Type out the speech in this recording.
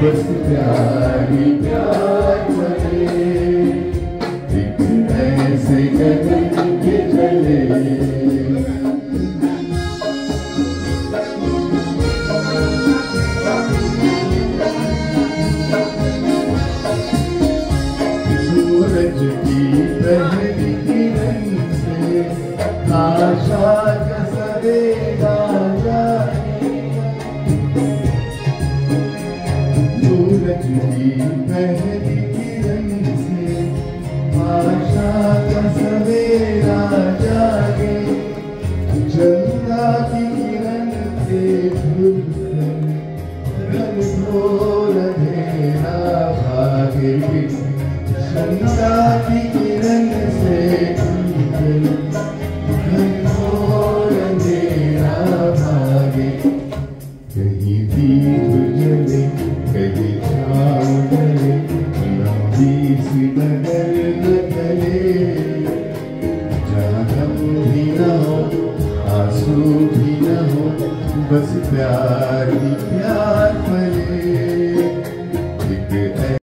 बस प्यार प्यार एक ऐसे गगन के सूरज की पहली किरण से आशा सूरज की पहली किरण से आशा का सवेरा जागे चंद्रा की किरण से रंग भागे चंद्रा की किरण से भागे कहीं दीप सी नगर हो आँसू न हो बस प्यार ही प्यार एक